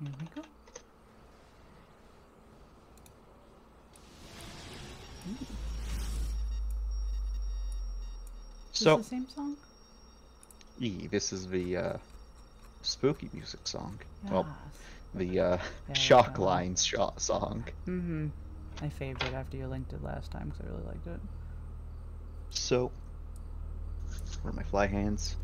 Here we go. Is So, this the same song? yeah, this is the uh, spooky music song. Well, the uh, shock one. shot song. Mm-hmm. My favorite after you linked it last time because I really liked it. So, where are my fly hands?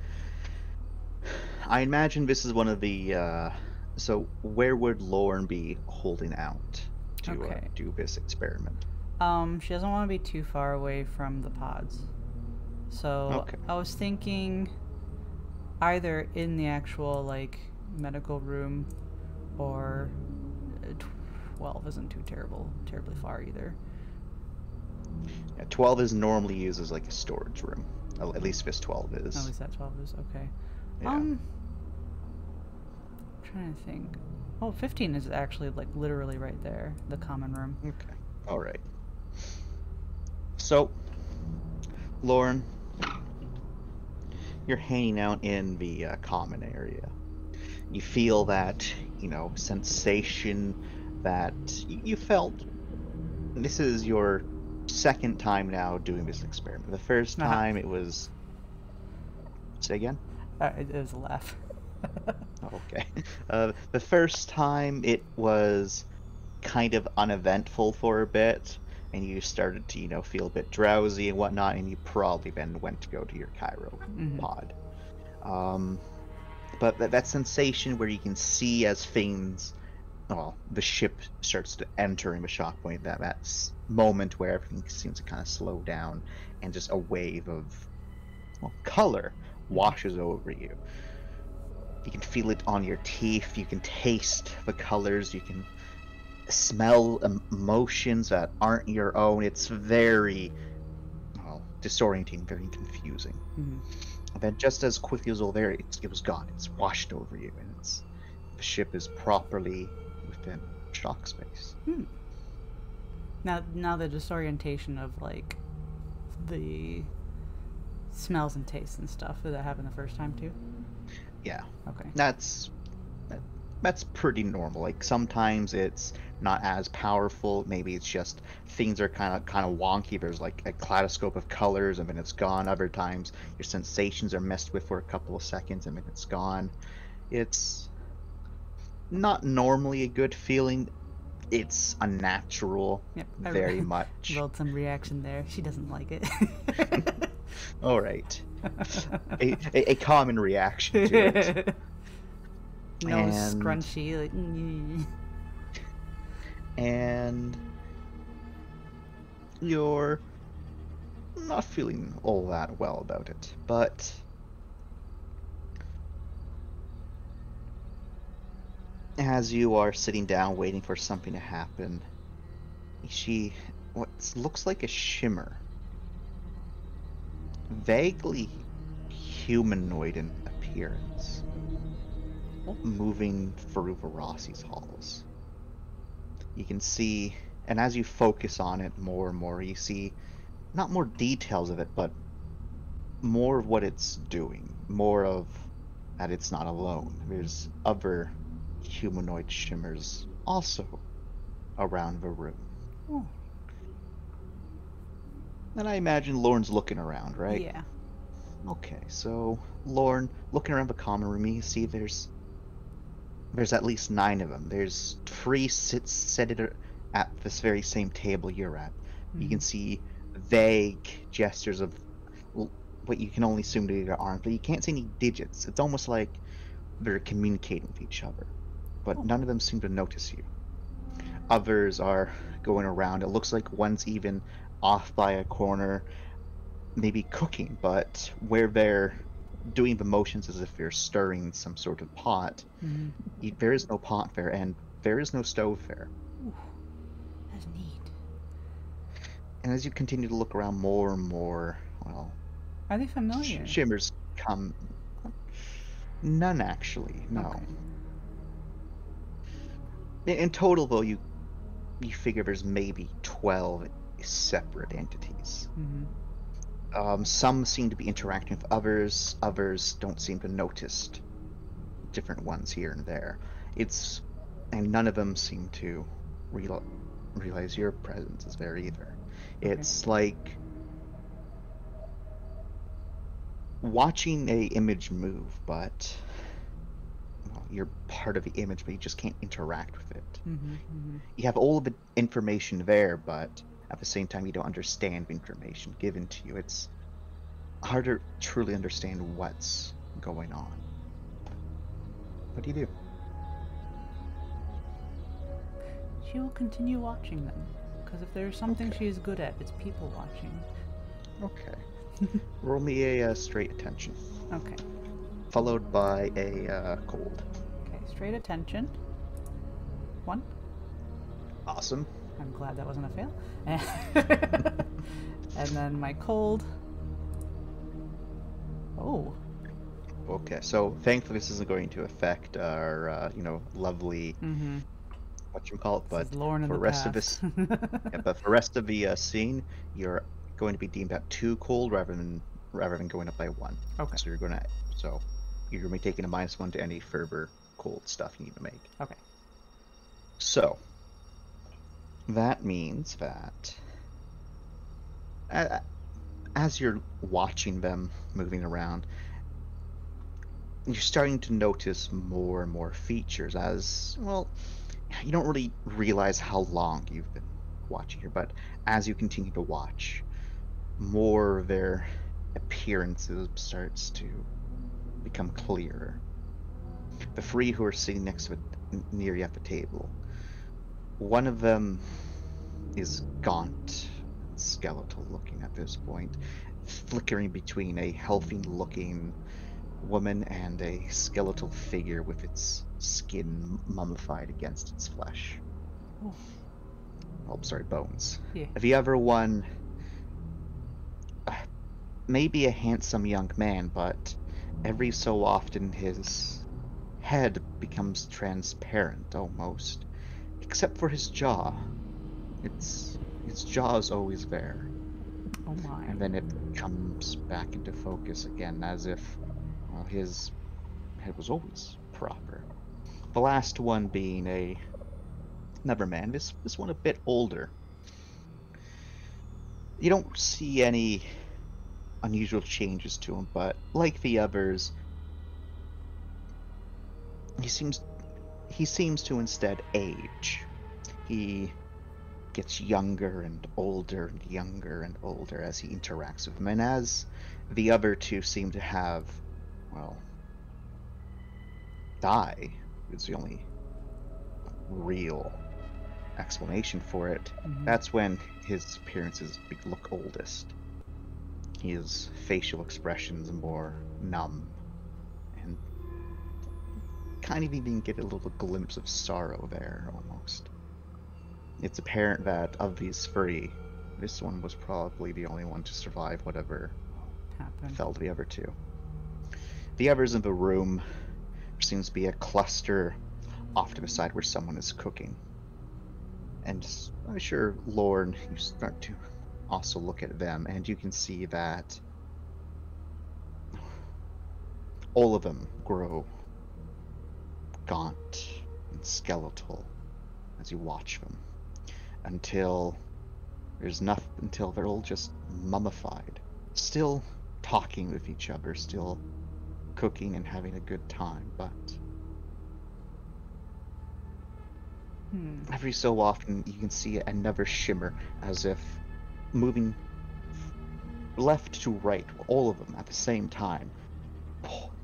I imagine this is one of the. Uh, so, where would Lorne be holding out to uh, do this experiment? Um, she doesn't want to be too far away from the pods. So Okay. I was thinking either in the actual like medical room or uh, 12 isn't too terrible, terribly far either. Yeah, 12 is normally used as like a storage room. At at least this 12 is. At least that 12 is okay. Yeah. Um, trying to think. Oh, 15 is actually like literally right there, the common room. Okay. All right. So, Lorne, you're hanging out in the uh, common area. You feel that, you know, sensation that you felt. This is your second time now doing this experiment. The 1st Uh-huh. time it was. Say again? Uh, it was a laugh. Okay. Uh, the first time it was kind of uneventful for a bit, and you started to, you know, feel a bit drowsy and whatnot, and you probably then went to go to your cryo Mhm. pod. Um, but that, that sensation where you can see as things, well, the ship starts to enter in the shock point, that, that moment where everything seems to kind of slow down, and just a wave of well, color washes over you. You can feel it on your teeth. You can taste the colors. You can smell emotions that aren't your own. It's very, well, disorienting, very confusing. Mhm. And then, just as quickly as all there, it, it was gone. It's washed over you, and it's the ship is properly within shock space. Hmm. Now, now the disorientation of like the smells and tastes and stuff did that happen the first time too? Yeah, Okay. that's that, that's pretty normal. Like sometimes it's not as powerful. Maybe it's just things are kind of kind of wonky. There's like a kaleidoscope of colors, and then it's gone. Other times your sensations are messed with for a couple of seconds, and then it's gone. It's not normally a good feeling. It's unnatural, Yep. Very much. rolled some reaction there. She doesn't like it. All right, a, a, a common reaction to it. no And- scrunchy. Like, mm. and you're not feeling all that well about it. But as you are sitting down waiting for something to happen, she what looks like a shimmer, vaguely humanoid in appearance, moving through Verassi's halls. You can see and as you focus on it more and more you see not more details of it but more of what it's doing more of that it's not alone. There's other humanoid shimmers also around the room. Oh, and i imagine lorne's looking around right Yeah. Okay, so Lorne, looking around the common room, you see there's there's at least nine of them. There's three sit seated at this very same table you're at. You can mm-hmm. see vague gestures of what you can only assume to be their arms, but you can't see any digits. It's almost like they're communicating with each other, but Oh. none of them seem to notice you. Others are going around. It looks like one's even off by a corner, maybe cooking, but where they're doing the motions as if they're stirring some sort of pot, Mhm. there is no pot there, and there is no stove there. Ooh, that's neat. And as you continue to look around more and more, well, Are they sh- familiar? shimmers come. None actually, no. Okay. In, in total, though, you you figure there's maybe twelve separate entities. hmm Um, some seem to be interacting with others. Others don't seem to notice different ones here and there. It's and none of them seem to real- realize your presence is there either. It's like watching a image move, but well, you're part of the image, but you just can't interact with it. Mm-hmm, mm-hmm. You have all of the information there, but at the same time, you don't understand information given to you. It's hard to truly understand what's going on. What do you do? She will continue watching them. Because if there's something Okay. is good at, it's people watching. Okay. Roll me a uh, straight attention, Okay. followed by a uh, cold. Okay, straight attention. One. Awesome. I'm glad that wasn't a fail. and then my cold. Oh. Okay, so thankfully this isn't going to affect our, uh, you know, lovely Mm-hmm. what you call it, but This is Lorne in for the rest of this, yeah, but for rest of the uh, scene, you're going to be deemed at two cold rather than rather than going up by one. okay. So you're gonna so you're gonna be taking a minus one to any further cold stuff you need to make. Okay. So that means that as you're watching them moving around, you're starting to notice more and more features as well. You don't really realize how long you've been watching here, but as you continue to watch, more of their appearances starts to become clearer. The three who are sitting next to it, near you at the table, one of them is gaunt, skeletal looking at this point, flickering between a healthy looking woman and a skeletal figure with its skin mummified against its flesh. Oh. Oh, sorry, bones. Yeah. The other one, uh, maybe a handsome young man, but every so often his head becomes transparent almost, except for his jaw. Its its jaw is always there, Oh my. and then it comes back into focus again, as if well, his head was always proper. The last one being a another man. This this one a bit older. You don't see any unusual changes to him, but like the others, he seems he seems to instead age. He gets younger and older and younger and older as he interacts with them, and as the other two seem to have, well, die is the only real explanation for it. Mhm. That's when his appearances look oldest. His facial expressions more numb, kind of even get a little glimpse of sorrow there almost. It's apparent that of these three, this one was probably the only one to survive whatever Happened. fell to the other two. The others in the room seems to be a cluster off to the side where someone is cooking. And I'm sure, Lorne, you start to also look at them, and you can see that all of them grow gaunt and skeletal as you watch them until there's nothing until they're all just mummified still talking with each other still cooking and having a good time but Hmm. every so often you can see another shimmer as if moving left to right all of them at the same time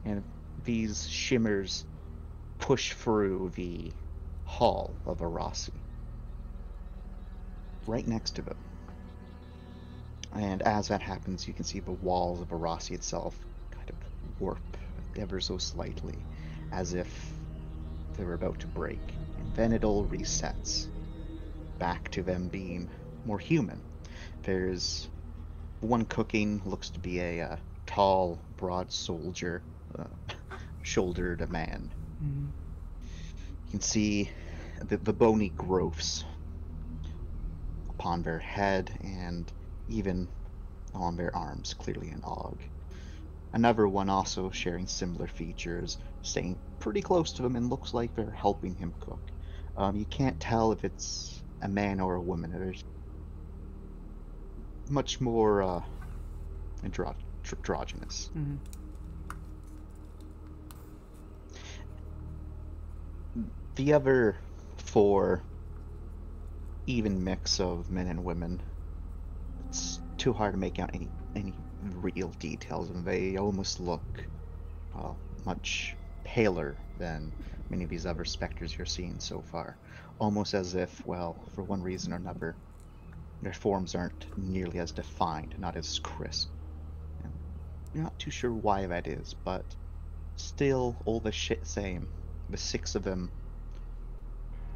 and these shimmers push through the hall of Arasi right next to them and as that happens you can see the walls of Arasi itself kind of warp ever so slightly as if they were about to break and then it all resets back to them being more human. There's one cooking, looks to be a uh, tall, broad soldier, uh, shouldered man. Mhm. You can see the, the bony growths upon their head and even on their arms, clearly an og. Another one also sharing similar features, staying pretty close to him and looks like they're helping him cook. Um, you can't tell if it's a man or a woman. There's much more uh, andro- androgynous. hmm The other four, even mix of men and women. It's too hard to make out any any real details, and they almost look well, much paler than many of these other specters you're seeing so far. Almost as if, well, for one reason or another, their forms aren't nearly as defined, not as crisp. And you're not too sure why that is, but still, all the shit same. The six of them,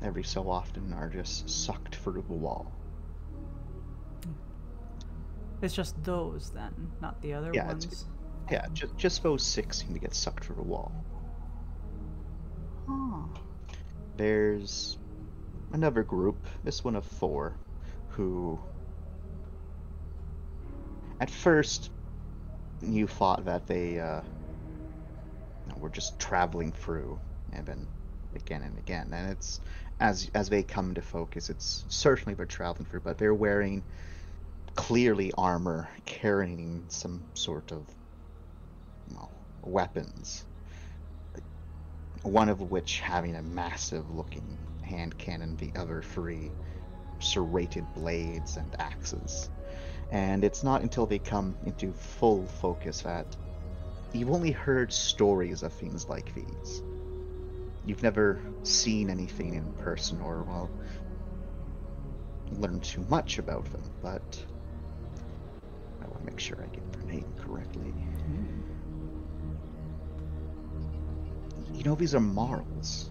every so often, are just sucked through the wall. It's just those then, not the other Yeah, ones. Yeah, just, just those six seem to get sucked through the wall. Huh. There's another group, this one of four, who at first you thought that they uh, were just traveling through, and then again and again, and it's as as they come into focus, it's certainly they're traveling through, but they're wearing clearly armor, carrying some sort of well, weapons one of which having a massive looking hand cannon, the other three serrated blades and axes. And it's not until they come into full focus that you've only heard stories of things like these. You've never seen anything in person or, well, learned too much about them, but I want to make sure I get their name correctly. You know, these are Marls.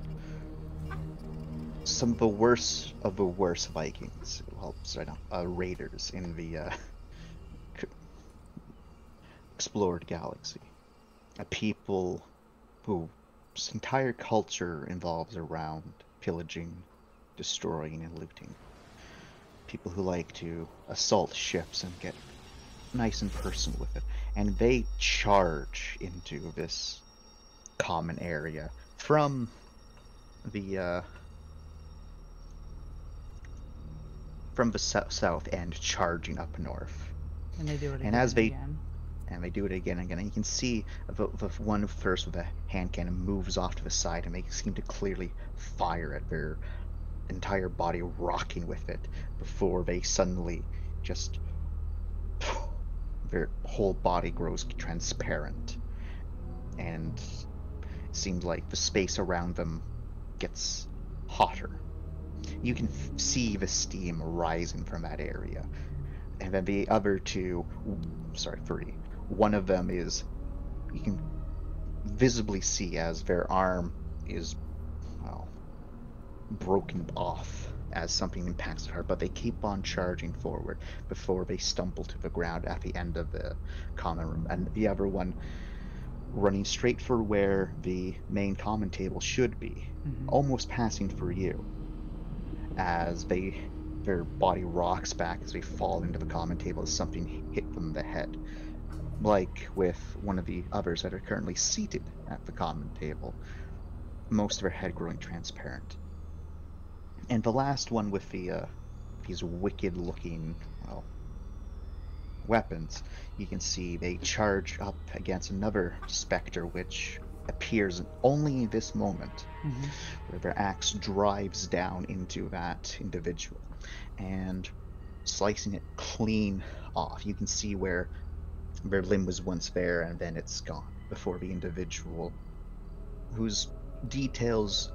Some of the worst of the worst Vikings. Well, sorry, no, uh, raiders in the uh, explored galaxy. A people entire culture involves around pillaging, destroying, and looting. People who like to assault ships and get nice and personal with it. And they charge into this common area from the uh, from the sou- south end charging up north And they do it again And as they- again. And they do it again and again and you can see the, the one first with a hand cannon moves off to the side and they seem to clearly fire at their entire body rocking with it before they suddenly just their whole body grows transparent and it seems like the space around them gets hotter. You can f- see the steam rising from that area. And then the other two, sorry, three. One of them is, you can visibly see as their arm is, well, broken off as something impacts her, but they keep on charging forward before they stumble to the ground at the end of the common room. And the other one running straight for where the main common table should be, Mhm. almost passing for you, as they their body rocks back as they fall into the common table as something hit them in the head, like with one of the others that are currently seated at the common table, most of her head growing transparent. And the last one with the uh, these wicked-looking well weapons, you can see they charge up against another specter which appears only in this moment Mhm. where their axe drives down into that individual and slicing it clean off. You can see where limb was once there and then it's gone before the individual whose details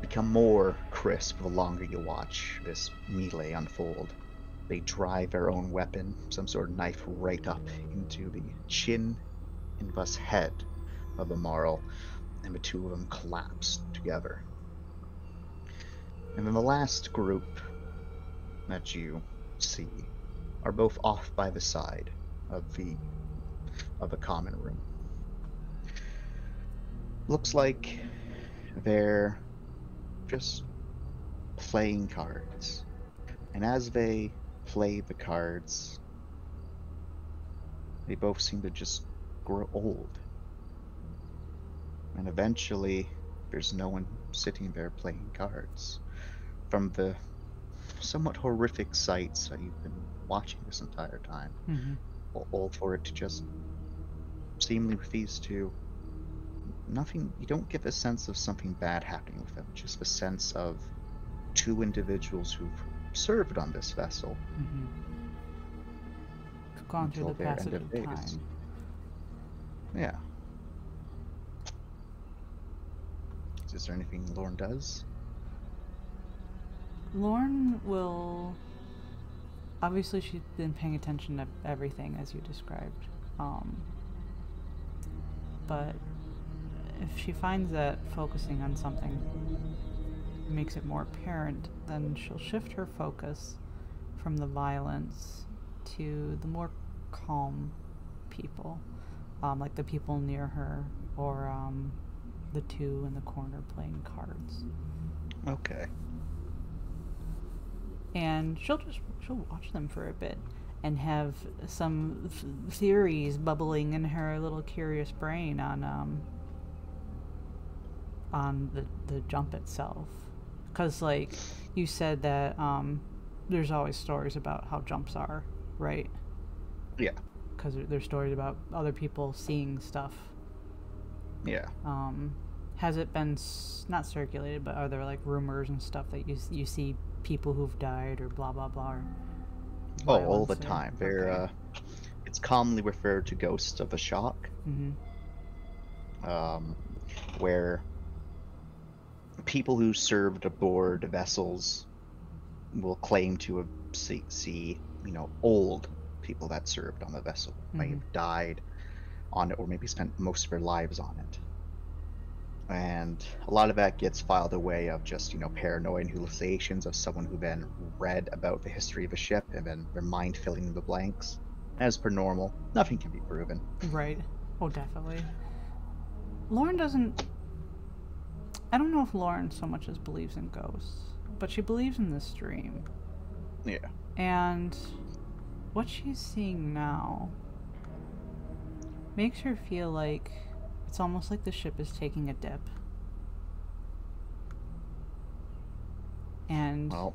become more crisp the longer you watch this melee unfold. They drive their own weapon, some sort of knife, right up into the chin and thus head of the Marl, and the two of them collapse together. And then the last group that you see are both off by the side of the of the common room. Looks like they're just playing cards. And as they play the cards, they both seem to just grow old. And eventually, there's no one sitting there playing cards. from the somewhat horrific sights that you've been watching this entire time, hmm all- for it to just seemingly these two. Nothing. You don't get the sense of something bad happening with them. Just the sense of two individuals who've served on this vessel. hmm Gone through the passage of days. time. Yeah. Is there anything Lorne does? Lorne will. Obviously, she's been paying attention to everything as you described. Um, but if she finds that focusing on something makes it more apparent, then she'll shift her focus from the violence to the more calm people, um, like the people near her or um, the two in the corner playing cards. Okay. And she'll just she'll watch them for a bit and have some th- theories bubbling in her little curious brain on um on the the jump itself because like you said that um there's always stories about how jumps are right Yeah. because there's stories about other people seeing stuff Yeah. um, has it been s- not circulated, but are there like rumors and stuff that you you see people who've died or blah blah blah? Oh, all the violence or- time. They're okay. uh, it's commonly referred to ghosts of the shock, Mhm. um, where people who served aboard vessels will claim to have see, see you know old people that served on the vessel may Mhm. have died on it or maybe spent most of their lives on it and a lot of that gets filed away of just you know paranoid hallucinations of someone who then read about the history of a ship and then their mind filling in the blanks as per normal nothing can be proven Right. Oh, definitely. Lorne doesn't. I don't know if Lorne so much as believes in ghosts, but she believes in this dream. yeah And what she's seeing now makes her feel like it's almost like the ship is taking a dip. And well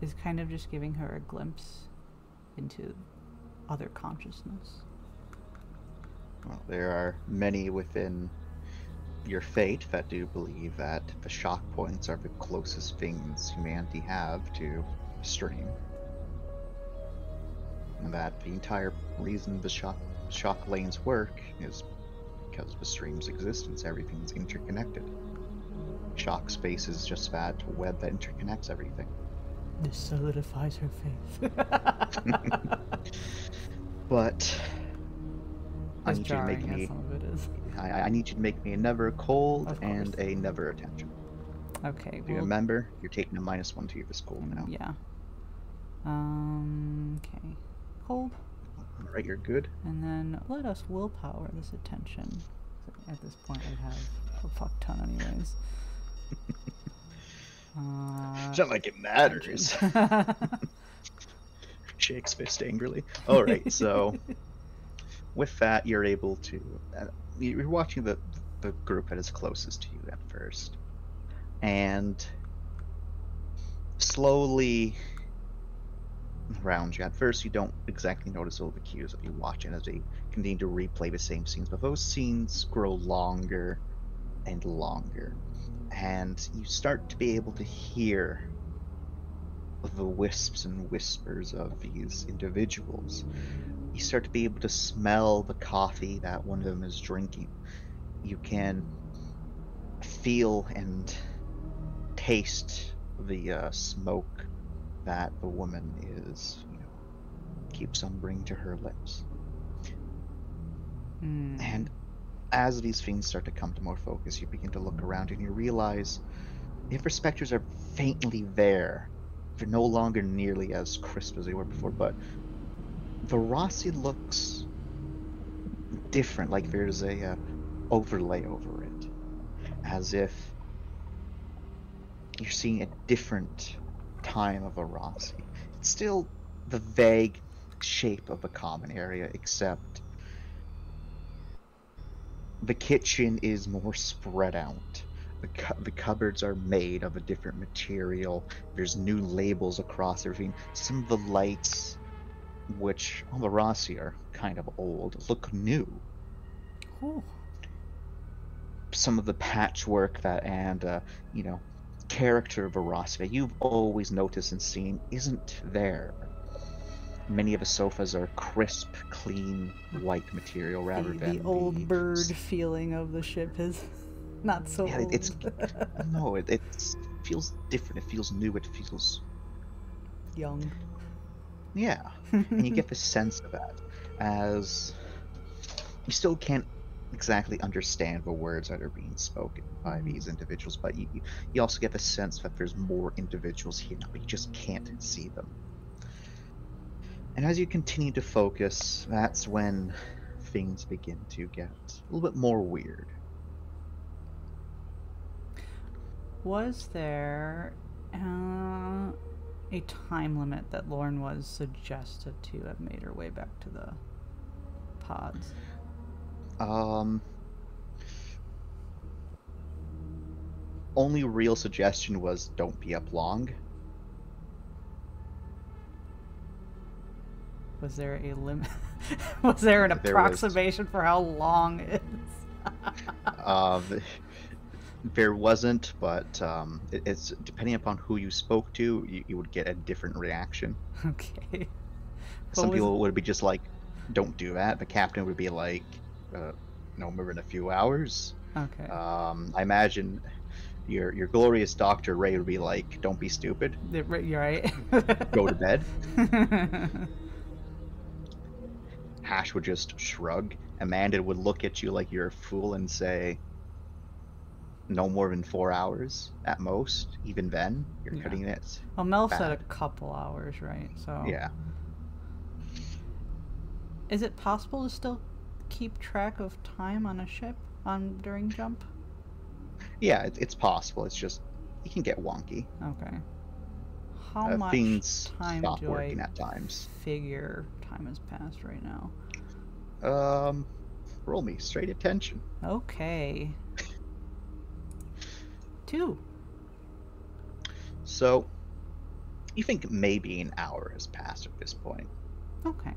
is kind of just giving her a glimpse into other consciousness. Well, there are many within your fate that do believe that the shock points are the closest things humanity have to a stream. And that the entire reason the shock shock lanes work is because of the stream's existence. Everything's interconnected. Shock space is just that web that interconnects everything. This solidifies her faith. But I need you to make jarring me some of it is. I, I need you to make me a never cold and a never attention. Okay. Do you well, remember? You're taking a minus one to your school now. Yeah. Um. Okay. Cold. Right, you're good. And then let us willpower this attention. At this point, I have a fuck ton, anyways. Uh, It's not like it matters. Shakes fist angrily. All right, so with that, you're able to. Uh, you're watching the the group that is closest to you at first, and slowly around you. At first, you don't exactly notice all the cues of you watching as they continue to replay the same scenes, but those scenes grow longer and longer, and you start to be able to hear the wisps and whispers of these individuals. You start to be able to smell the coffee that one of them is drinking. You can feel and taste the uh, smoke that the woman is, you know, keeps on bringing to her lips. Hmm. And as these things start to come to more focus, you begin to look around and you realize the specters are faintly there, they're no longer nearly as crisp as they were before, but the Rossi looks different, like there's a uh, overlay over it, as if you're seeing a different time of a Rossi. It's still the vague shape of a common area, except the kitchen is more spread out. The, cu- the cupboards are made of a different material. There's new labels across everything. Some of the lights, which on the Rossi are kind of old, look new. Ooh. Some of the patchwork that and uh, you know character of you've always noticed and seen isn't there. Many of the sofas are crisp, clean, white material rather the, than the old the bird feeling of the ship is not so Yeah, old. it's no, it, it feels different. It feels new. It feels young. yeah, and you get the sense of that as you still can't exactly understand the words that are being spoken by these individuals, but you you- also get the sense that there's more individuals here, but you just can't see them. And as you continue to focus, that's when things begin to get a little bit more weird. Was there uh, a time limit that Lorne was suggested to have made her way back to the pods? Um, only real suggestion was don't be up long. Was there a limit? was there an There was- approximation for how long it is? Uh, there wasn't, but um, it, it's depending upon who you spoke to, you, you would get a different reaction. okay. Some was- people would be just like, "Don't do that." The captain would be like, uh, "No more in a few hours." Okay. Um, I imagine your your glorious Doctor Ray would be like, "Don't be stupid. You're right. Go to bed." Hash would just shrug. Amanda would look at you like you're a fool and say, "No more than four hours at most. Even then, you're Yeah. cutting it." well, Mel said a couple hours, right? So Yeah. Is it possible to still keep track of time on a ship on during jump? Yeah, it, it's possible. It's just it can get wonky. Okay. How Uh, much things time stop do working I at times. figure time has passed right now? Um, roll me straight attention. Okay. Two. So, you think maybe an hour has passed at this point. Okay.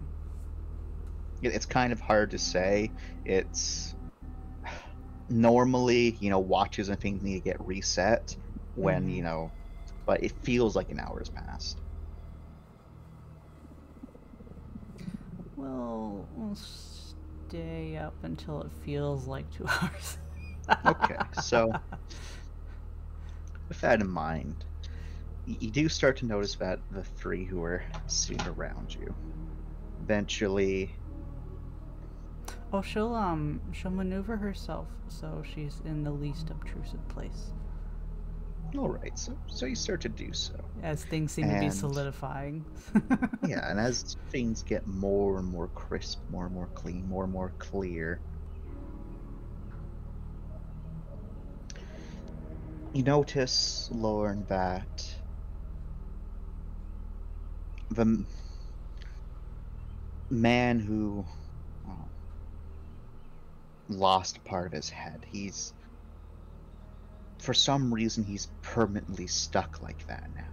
It- It's kind of hard to say. It's normally, you know, watches and things need to get reset when, Mhm. you know, but it feels like an hour has passed. We'll, we'll stay up until it feels like two hours. Okay, so with that in mind, you do start to notice that the three who are sitting around you eventually Oh, she'll um she'll maneuver herself so she's in the least obtrusive place all right so so you start to do so as things seem to be solidifying. yeah and as things get more and more crisp more and more clean more and more clear you notice lorne that the man who well, lost part of his head. He's for some reason he's permanently stuck like that now.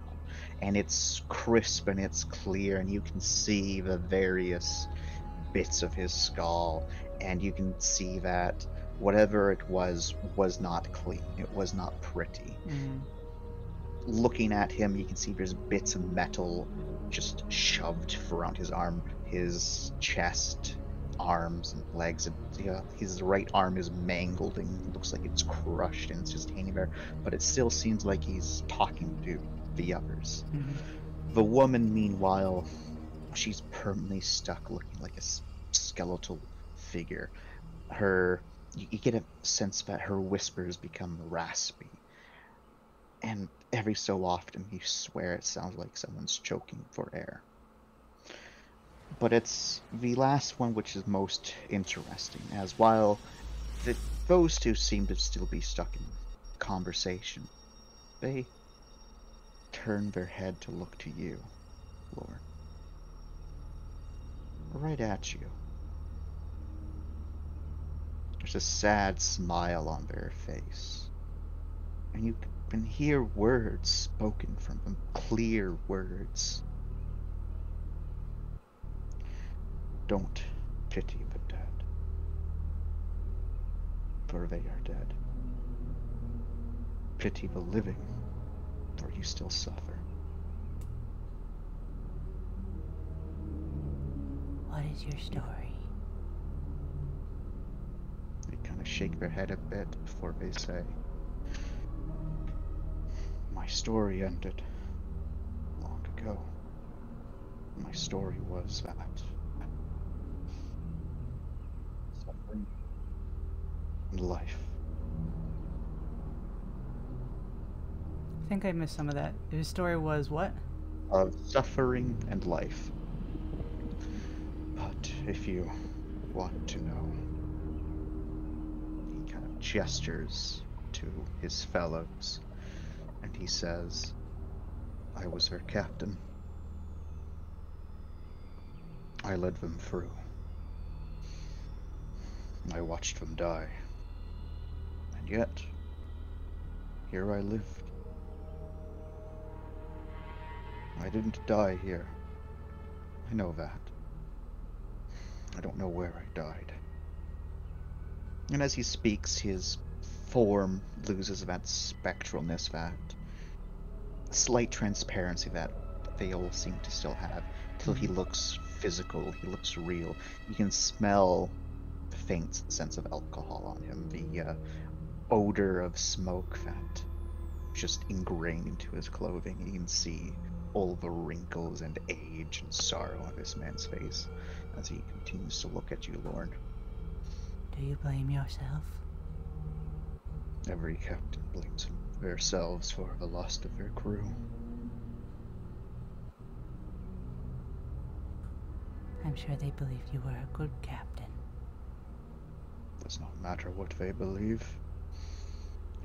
And it's crisp and it's clear and you can see the various bits of his skull and you can see that whatever it was was not clean. It was not pretty. Mm. looking at him you can see there's bits of metal just shoved around his arm his chest arms and legs and yeah, his right arm is mangled and looks like it's crushed and it's just hanging there but it still seems like he's talking to the others Mhm. the woman, meanwhile, she's permanently stuck looking like a s- skeletal figure. Her, you, you get a sense that her whispers become raspy. And every so often, you swear it sounds like someone's choking for air. But it's the last one which is most interesting, as while the, those two seem to still be stuck in conversation, they turn their head to look to you, Lorne. Right at you. There's a sad smile on their face. And you can hear words spoken from them, clear words. Don't pity the dead, for they are dead. Pity the living, for you still suffer. What is your story? They kind of shake their head a bit before they say, My story ended long ago. My story was that suffering and life. I think I missed some of that. His story was what? Of suffering and life. But if you want to know, he kind of gestures to his fellows and he says, I was her captain. I led them through. I watched them die. Yet, here I lived. I didn't die here. I know that. I don't know where I died. And as he speaks, his form loses that spectralness, that slight transparency that they all seem to still have, till he looks physical, he looks real. You can smell the faint sense of alcohol on him, the uh, odor of smoke that just ingrained into his clothing. You can see all the wrinkles and age and sorrow on this man's face as he continues to look at you, Lorne. Do you blame yourself? Every captain blames themselves for the loss of their crew. I'm sure they believed you were a good captain. Does not matter what they believe.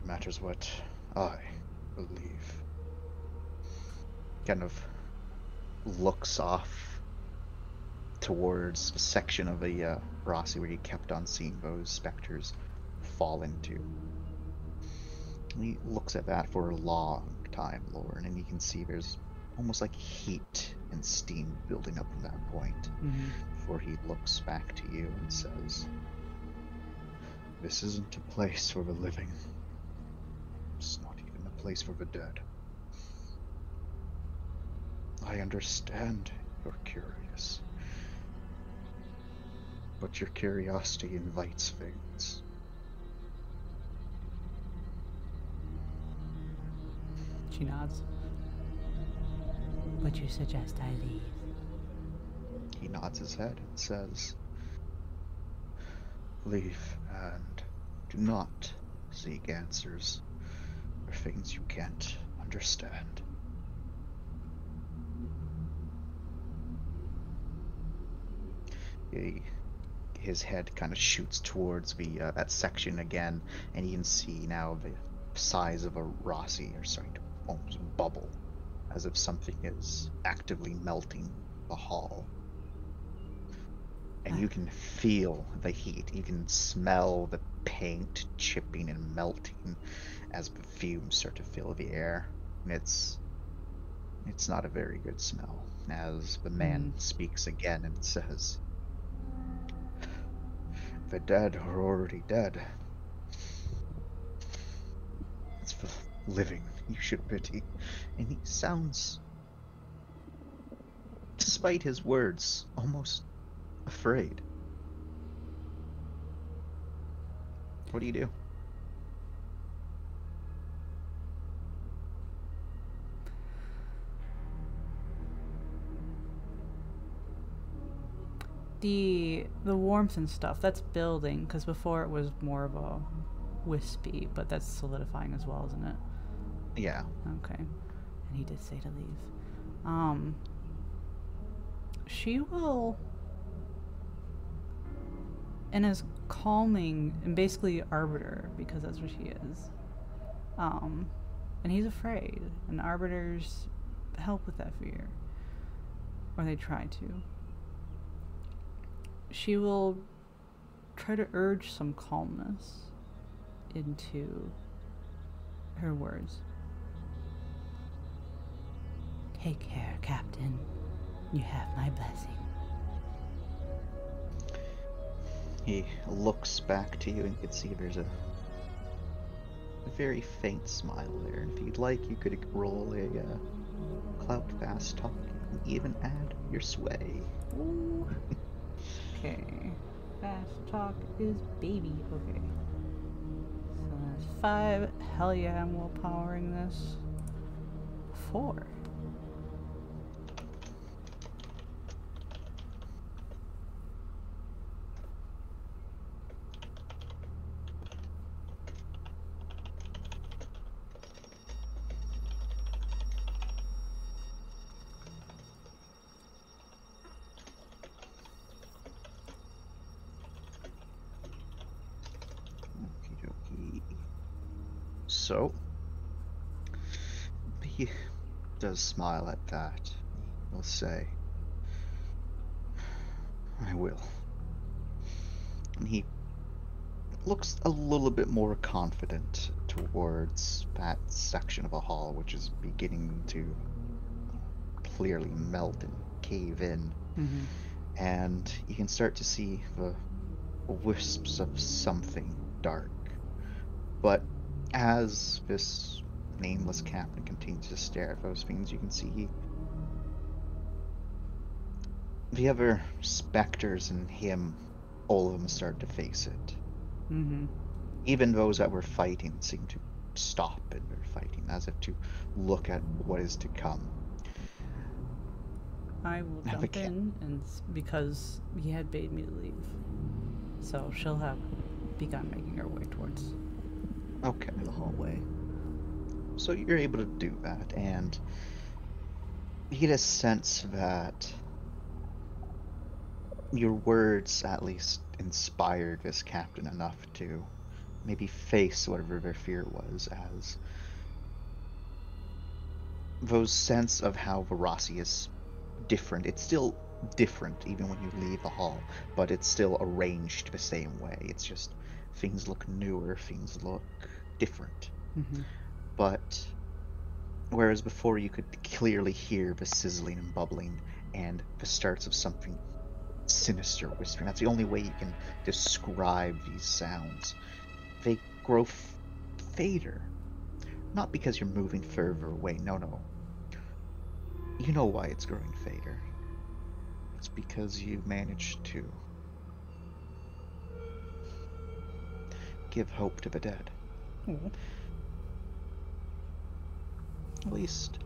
Matters what I believe. Kind of looks off towards a section of the uh, Rossi where he kept on seeing those specters fall into. He looks at that for a long time, Lorne, and you can see there's almost like heat and steam building up from that point Mm-hmm. before he looks back to you and says, This isn't a place for the living. It's not even a place for the dead. I understand you're curious. But your curiosity invites things. She nods. Would you suggest I leave? He nods his head and says, Leave and do not seek answers for things you can't understand. He, his head kind of shoots towards the uh, that section again, and you can see now the size of a Rossi are starting to almost bubble, as if something is actively melting the hall and you can feel the heat. You can smell the paint chipping and melting as the fumes start to fill the air. And it's it's not a very good smell. As the man mm. speaks again and says, "The dead are already dead. It's the living you should pity." And he sounds, despite his words, almost afraid. What do you do? The the warmth and stuff that's building because before it was more of a wispy, but that's solidifying as well, isn't it? Yeah. Okay. And he did say to leave. Um she will and is calming and basically arbiter because that's what she is. Um and he's afraid and arbiters help with that fear. Or they try to. She will try to urge some calmness into her words. Take care, Captain. You have my blessing. He looks back to you and you can see there's a, very faint smile there. And if you'd like, you could roll a uh, cloud fast talk and even add your sway. Okay. Fast talk is baby. Okay. So that's five. Hell yeah, I'm willpowering this. Four. So, he does smile at that. He'll say, I will. And he looks a little bit more confident towards that section of a hall which is beginning to clearly melt and cave in Mm-hmm. and you can start to see the wisps of something dark. But as this nameless captain continues to stare at those things, you can see the other specters and him, all of them start to face it. Mm-hmm. Even those that were fighting seem to stop in their fighting, as if to look at what is to come. I will jump ca- in, and because he had bade me to leave, so she'll have begun making her way towards Okay. the hallway. So you're able to do that, and you get a sense that your words at least inspired this captain enough to maybe face whatever their fear was as those sense of how Varasi is different. It's still different even when you leave the hall, but it's still arranged the same way. It's just things look newer, things look different. Mm-hmm. But whereas before you could clearly hear the sizzling and bubbling and the starts of something sinister whispering, that's the only way you can describe these sounds. They grow f- fainter. Not because you're moving further away, no, no. You know why it's growing fader. It's because you've managed to give hope to the dead. Hmm. At least,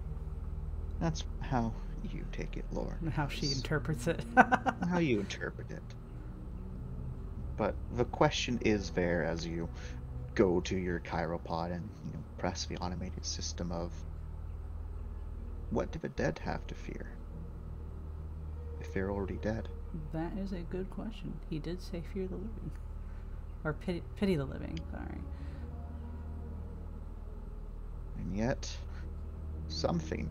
that's how you take it, Lorne. And how she interprets it. how you interpret it. But the question is there as you go to your cryopod and you know press the automated system of what do the dead have to fear if they're already dead? that is a good question. He did say fear the living. Or pity, pity the living, sorry. And yet, something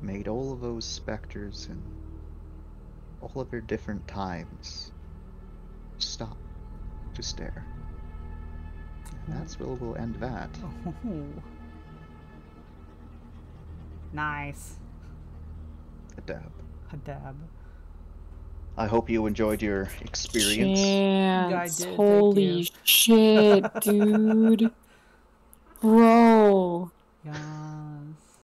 made all of those specters and all of their different times stop to stare. And that's where we'll end that. Oh. Nice. A dab. A dab. I hope you enjoyed your experience. Chance. did, thank Holy shit, dude. Bro. Yeah.